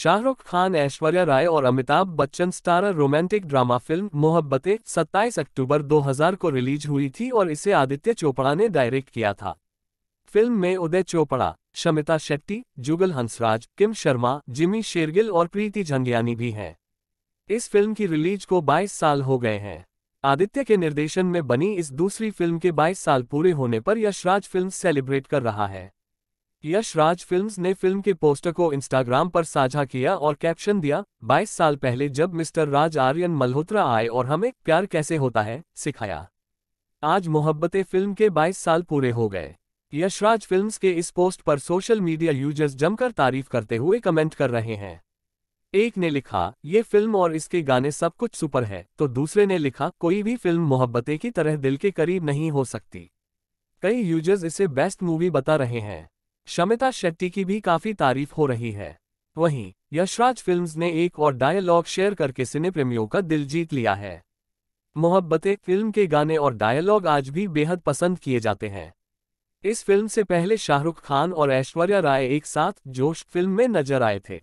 शाहरुख खान, ऐश्वर्या राय और Amitabh Bachchan starrer romantic drama film Mohabbatein 27 October 2000 को release हुई थी और इसे आदित्य चोपड़ा ने डायरेक्ट किया था। फ़िल्म में उदय चोपड़ा, शमिता शेट्टी, जुगल हंसराज, किम शर्मा, जिमी शेरगिल और प्रीति झंगियानी भी हैं। इस फ़िल्म की रिलीज़ को 22 साल हो गए हैं। आदित्य के निर्देशन में बनी इस दूसरी फ़िल्म के 22 साल पूरे होने पर यशराज फ़िल्म सेलिब्रेट कर रहा है। यश राज फिल्म्स ने फ़िल्म के पोस्टर को इंस्टाग्राम पर साझा किया और कैप्शन दिया 22 साल पहले जब मिस्टर राज आर्यन मल्होत्रा आए और हमें प्यार कैसे होता है? सिखाया। आज मोहब्बतें फ़िल्म के 22 साल पूरे हो गए। यशराज फिल्म्स के इस पोस्ट पर सोशल मीडिया यूज़र्स जमकर तारीफ़ करते हुए कमेंट कर रहे हैं। एक ने लिखा, ये फ़िल्म और इसके गाने सब कुछ सुपर है। तो दूसरे ने लिखा, कोई भी फ़िल्म मोहब्बतें की तरह दिल के करीब नहीं हो सकती। कई यूज़र्स इसे बेस्ट मूवी बता रहे हैं। शमिता शेट्टी की भी काफ़ी तारीफ़ हो रही है। वहीं, यशराज फिल्म्स ने एक और डायलॉग शेयर करके सिने प्रेमियों का दिल जीत लिया है। मोहब्बतें फ़िल्म के गाने और डायलॉग आज भी बेहद पसंद किए जाते हैं। इस फ़िल्म से पहले शाहरुख खान और ऐश्वर्या राय एक साथ जोश फ़िल्म में नज़र आए थे।